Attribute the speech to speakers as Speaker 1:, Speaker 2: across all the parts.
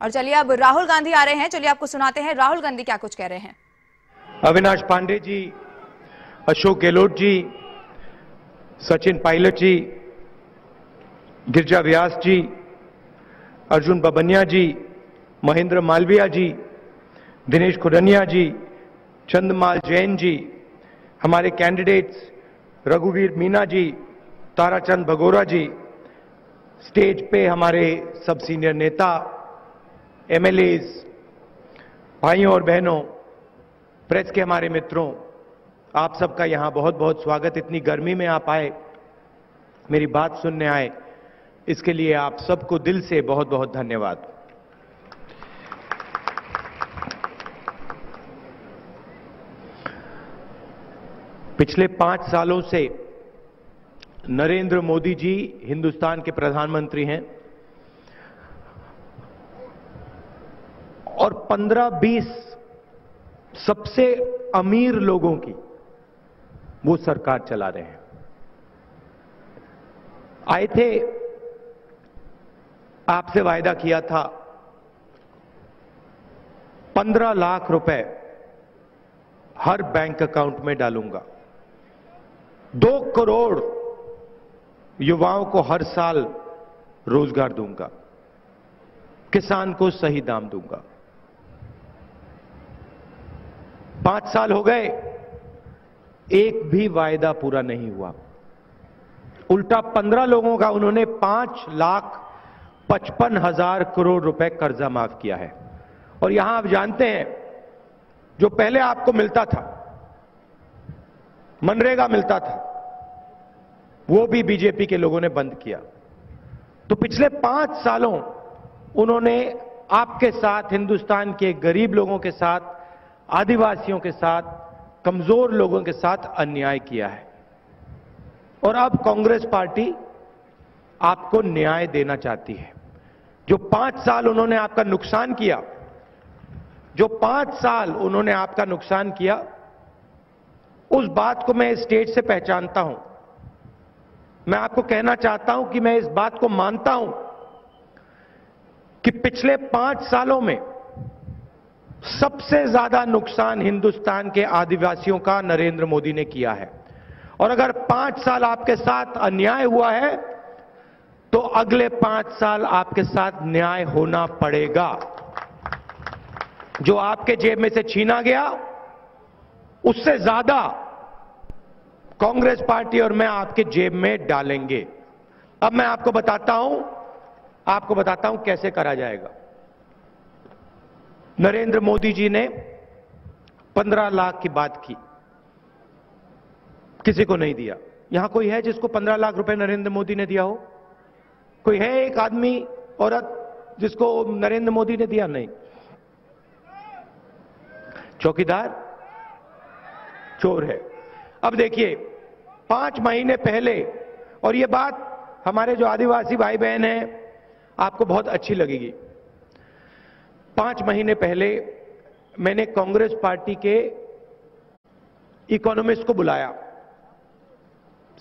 Speaker 1: और चलिए अब राहुल गांधी आ रहे हैं। चलिए आपको सुनाते हैं राहुल गांधी क्या कुछ कह रहे हैं।
Speaker 2: अविनाश पांडे जी, अशोक गहलोत जी, सचिन पायलट जी, गिरजा व्यास जी, अर्जुन बबनिया जी, महेंद्र मालविया जी, दिनेश खुरनिया जी, चंदमाल जैन जी, हमारे कैंडिडेट्स रघुवीर मीना जी, ताराचंद भगोरा जी स्टेज पे हमारे सब सीनियर नेता एमएलएज भाइयों और बहनों, प्रेस के हमारे मित्रों, आप सबका यहाँ बहुत बहुत स्वागत। इतनी गर्मी में आप आए, मेरी बात सुनने आए, इसके लिए आप सबको दिल से बहुत बहुत धन्यवाद। पिछले पाँच सालों से नरेंद्र मोदी जी हिंदुस्तान के प्रधानमंत्री हैं। और 15-20 सबसे अमीर लोगों की वो सरकार चला रहे हैं। आए थे, आपसे वायदा किया था 15 लाख रुपए हर बैंक अकाउंट में डालूँगा। दो करोड़ युवाओं को हर साल रोज़गार दूँगा, किसान को सही दाम दूँगा। पाँच साल हो गए, एक भी वायदा पूरा नहीं हुआ। उल्टा पंद्रह लोगों का उन्होंने पाँच लाख पचपन हज़ार करोड़ रुपए कर्जा माफ़ किया है। और यहाँ आप जानते हैं, जो पहले आपको मिलता था, मनरेगा मिलता था, वो भी बीजेपी के लोगों ने बंद किया। तो पिछले पाँच सालों उन्होंने आपके साथ, हिंदुस्तान के गरीब लोगों के साथ आदिवासियों के साथ, कमज़ोर लोगों के साथ अन्याय किया है। और अब कांग्रेस पार्टी आपको न्याय देना चाहती है। जो पाँच साल उन्होंने आपका नुकसान किया, जो पाँच साल उन्होंने आपका नुकसान किया, उस बात को मैं स्टेज से पहचानता हूँ। मैं आपको कहना चाहता हूँ कि मैं इस बात को मानता हूँ कि पिछले पाँच सालों में सबसे ज़्यादा नुकसान हिंदुस्तान के आदिवासियों का नरेंद्र मोदी ने किया है। और अगर पाँच साल आपके साथ अन्याय हुआ है तो अगले पाँच साल आपके साथ न्याय होना पड़ेगा। जो आपके जेब में से छीना गया, उससे ज़्यादा कांग्रेस पार्टी और मैं आपके जेब में डालेंगे। अब मैं आपको बताता हूँ, आपको बताता हूँ कैसे करा जाएगा। नरेंद्र मोदी जी ने 15 लाख की बात की। किसी को नहीं दिया। यहाँ कोई है जिसको 15 लाख रुपए नरेंद्र मोदी ने दिया हो? कोई है एक आदमी, औरत, जिसको नरेंद्र मोदी ने दिया? नहीं। चौकीदार? चोर है। अब देखिए, पाँच महीने पहले, और ये बात हमारे जो आदिवासी भाई बहन हैं, आपको बहुत अच्छी लगेगी। पाँच महीने पहले मैंने कांग्रेस पार्टी के इकोनॉमिस्ट को बुलाया,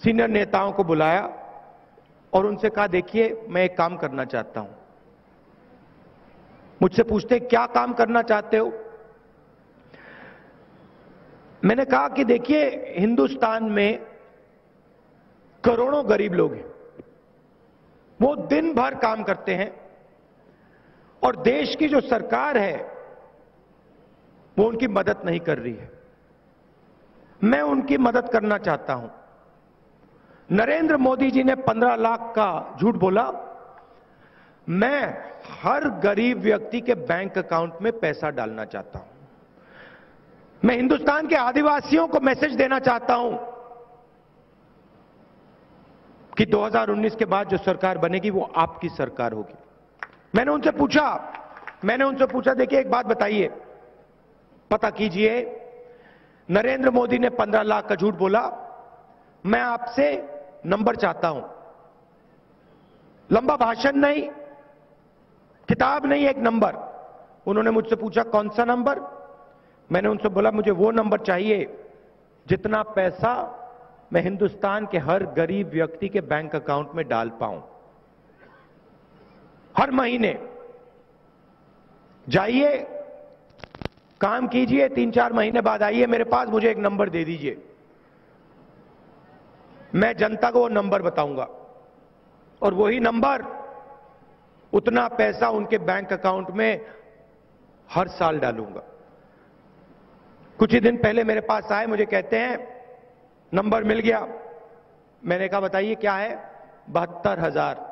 Speaker 2: सीनियर नेताओं को बुलाया और उनसे कहा, देखिए, मैं एक काम करना चाहता हूँ। मुझसे पूछते, क्या काम करना चाहते हो? मैंने कहा कि, देखिए, हिंदुस्तान में करोड़ों गरीब लोग हैं। वो दिन भर काम करते हैं और देश की जो सरकार है, वो उनकी मदद नहीं कर रही है। मैं उनकी मदद करना चाहता हूँ। नरेंद्र मोदी जी ने 15 लाख का झूठ बोला। मैं हर गरीब व्यक्ति के बैंक अकाउंट में पैसा डालना चाहता हूँ। मैं हिंदुस्तान के आदिवासियों को मैसेज देना चाहता हूँ कि 2019 के बाद जो सरकार बनेगी, वो आपकी सरकार होगी। मैंने उनसे पूछा, मैंने उनसे पूछा, देखिए, एक बात बताइए। पता कीजिए, नरेंद्र मोदी ने 15 लाख का झूठ बोला। मैं आपसे नंबर चाहता हूँ। लंबा भाषण नहीं, किताब नहीं, एक नंबर। उन्होंने मुझसे पूछा, कौन सा नंबर? मैंने उनसे बोला, मुझे वो नंबर चाहिए, जितना पैसा मैं हिंदुस्तान के हर गरीब व्यक्ति के बैंक अकाउंट में डाल पाऊँ। हर महीने। जाइए, काम कीजिए तीन चार महीने बाद आइए, मेरे पास मुझे एक नंबर दे दीजिए। मैं जनता को वो नंबर बताऊँगा। और वही नंबर, उतना पैसा उनके बैंक अकाउंट में हर साल डालूँगा। कुछ ही दिन पहले मेरे पास आए, मुझे कहते हैं, नंबर मिल गया। मैंने कहा, बताइए क्या है? बहत्तर हज़ार।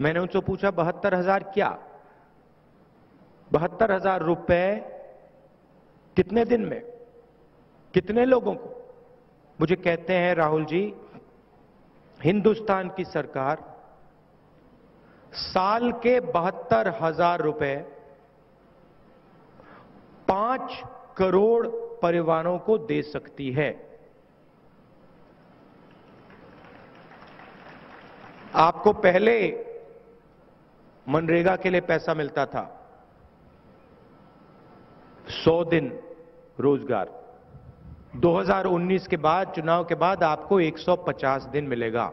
Speaker 2: मैंने उनसे पूछा, बहत्तर हज़ार क्या? बहत्तर हज़ार रुपए कितने दिन में? कितने लोगों को? मुझे कहते हैं, राहुल जी, हिंदुस्तान की सरकार साल के बहत्तर हज़ार रुपए पाँच करोड़ परिवारों को दे सकती है। आपको पहले मनरेगा के लिए पैसा मिलता था। सौ दिन रोज़गार। 2019 के बाद, चुनाव के बाद आपको 150 दिन मिलेगा।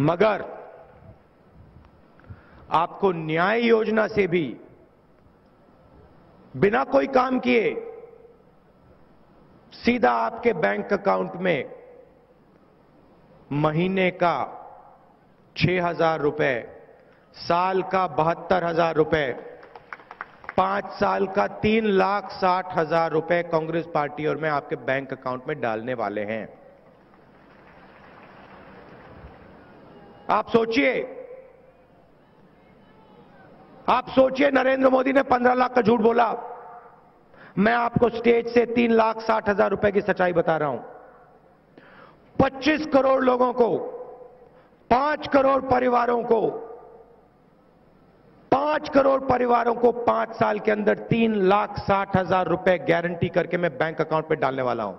Speaker 2: मगर आपको न्याय योजना से भी बिना कोई काम किए सीधा आपके बैंक अकाउंट में महीने का छह हज़ार रुपए, साल का बहत्तर हज़ार रुपए, पाँच साल का तीन लाख साठ हज़ार रुपए कांग्रेस पार्टी और मैं आपके बैंक अकाउंट में डालने वाले हैं। आप सोचिए आप सोचिए, नरेंद्र मोदी ने पंद्रह लाख का झूठ बोला। मैं आपको स्टेज से तीन लाख साठ हज़ार रुपए की सच्चाई बता रहा हूँ। 25 करोड़ लोगों को पाँच करोड़ परिवारों को, पाँच करोड़ परिवारों को पाँच साल के अंदर तीन लाख साठ हज़ार रुपए गारंटी करके मैं बैंक अकाउंट में डालने वाला हूँ।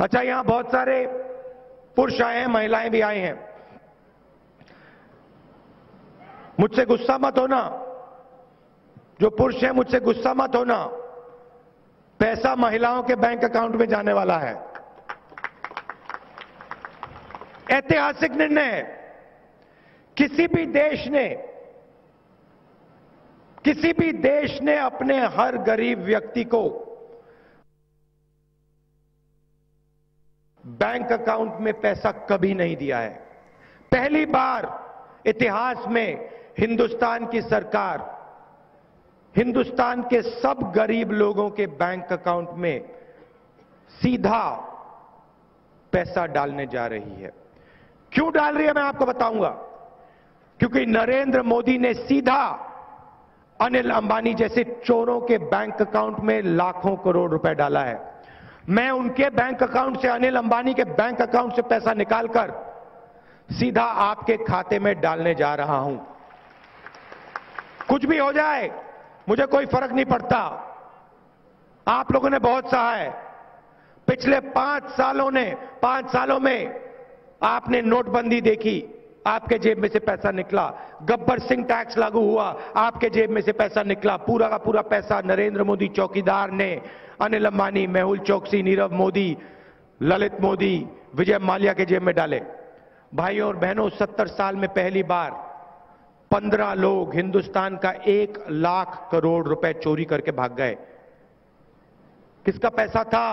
Speaker 2: अच्छा यहाँ बहुत सारे पुरुष आए हैं, महिलाएँ भी आए हैं। मुझसे गुस्सा मत होना। जो पुरुष है, मुझसे गुस्सा मत होना। पैसा महिलाओं के बैंक अकाउंट में जाने वाला है। ऐतिहासिक निर्णय है। किसी भी देश ने, किसी भी देश ने अपने हर गरीब व्यक्ति को बैंक अकाउंट में पैसा कभी नहीं दिया है। पहली बार इतिहास में हिंदुस्तान की सरकार, हिंदुस्तान के सब गरीब लोगों के बैंक अकाउंट में सीधा पैसा डालने जा रही है। क्यों डाल रही है मैं आपको बताऊँगा? क्योंकि नरेंद्र मोदी ने सीधा अनिल अंबानी जैसे चोरों के बैंक अकाउंट में लाखों करोड़ रुपए डाला है। मैं उनके बैंक अकाउंट से, अनिल अंबानी के बैंक अकाउंट से पैसा निकालकर सीधा आपके खाते में डालने जा रहा हूँ। कुछ भी हो जाए, मुझे कोई फ़र्क नहीं पड़ता। आप लोगों ने बहुत सहा है। पिछले पाँच सालों ने, पाँच सालों में आपने नोटबंदी देखी, आपके जेब में से पैसा निकला। गब्बर सिंह टैक्स लागू हुआ, आपके जेब में से पैसा निकला। पूरा का पूरा पैसा नरेंद्र मोदी चौकीदार ने, अनिल अंबानी, मेहुल चौकसी, नीरव मोदी, ललित मोदी, विजय माल्या के जेब में डाले। भाइयों और बहनों, सत्तर साल में पहली बार पंद्रह लोग हिंदुस्तान का एक लाख करोड़ रुपए चोरी करके भाग गए। किसका पैसा था?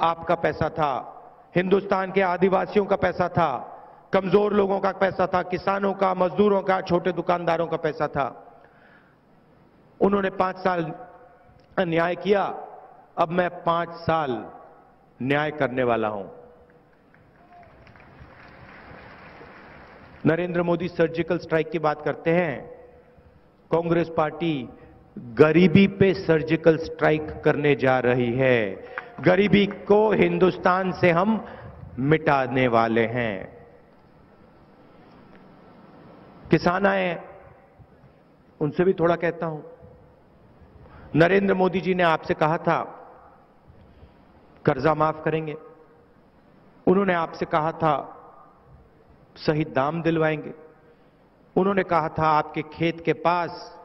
Speaker 2: आपका पैसा था हिंदुस्तान के आदिवासियों का पैसा था, कमज़ोर लोगों का पैसा था, किसानों का, मजदूरों का, छोटे दुकानदारों का पैसा था। उन्होंने पाँच साल अन्याय किया, अब मैं पाँच साल न्याय करने वाला हूँ। नरेंद्र मोदी सर्जिकल स्ट्राइक की बात करते हैं। कांग्रेस पार्टी गरीबी पे सर्जिकल स्ट्राइक करने जा रही है। गरीबी को हिंदुस्तान से हम मिटाने वाले हैं। किसान आए, उनसे भी थोड़ा कहता हूँ। नरेंद्र मोदी जी ने आपसे कहा था, कर्जा माफ़ करेंगे। उन्होंने आपसे कहा था सही दाम दिलवाएँगे। उन्होंने कहा था, आपके खेत के पास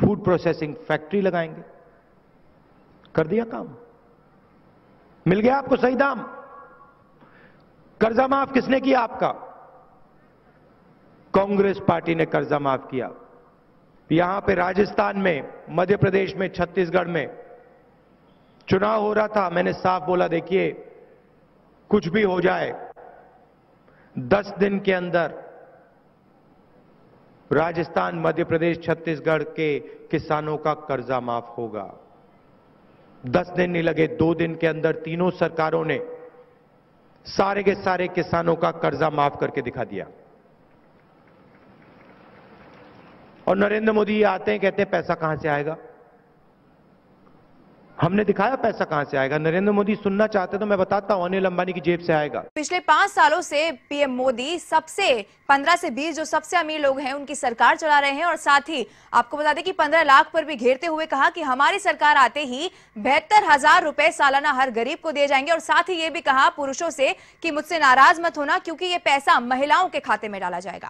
Speaker 2: फ़ूड प्रोसेसिंग फैक्ट्री लगाएँगे। कर दिया काम। मिल गया आपको सही दाम। कर्जा माफ़ किसने किया आपका? कांग्रेस पार्टी ने कर्जा माफ़ किया। यहाँ पे राजस्थान में, मध्य प्रदेश में, छत्तीसगढ़ में चुनाव हो रहा था। मैंने साफ़ बोला, देखिए, कुछ भी हो जाए, दस दिन के अंदर राजस्थान, मध्य प्रदेश, छत्तीसगढ़ के किसानों का कर्जा माफ़ होगा। दस दिन नहीं लगे, दो दिन के अंदर तीनों सरकारों ने सारे के सारे किसानों का कर्जा माफ़ करके दिखा दिया। और नरेंद्र मोदी आते हैं, कहते हैं, पैसा कहाँ से आएगा? हमने दिखाया पैसा कहाँ से आएगा? नरेंद्र मोदी सुनना चाहते तो मैं बताता हूँ, अनिल अंबानी की जेब से आएगा।
Speaker 1: पिछले पाँच सालों से पीएम मोदी सबसे 15 से 20 जो सबसे अमीर लोग हैं, उनकी सरकार चला रहे हैं और साथ ही आपको बता दें कि 15 लाख पर भी घेरते हुए कहा कि हमारी सरकार आते ही बेहतर हज़ार रुपए सालाना हर गरीब को दिए जाएँगे और साथ ही ये भी कहा पुरुषों से कि मुझसे नाराज़ मत होना क्योंकि ये पैसा महिलाओं के खाते में डाला जाएगा।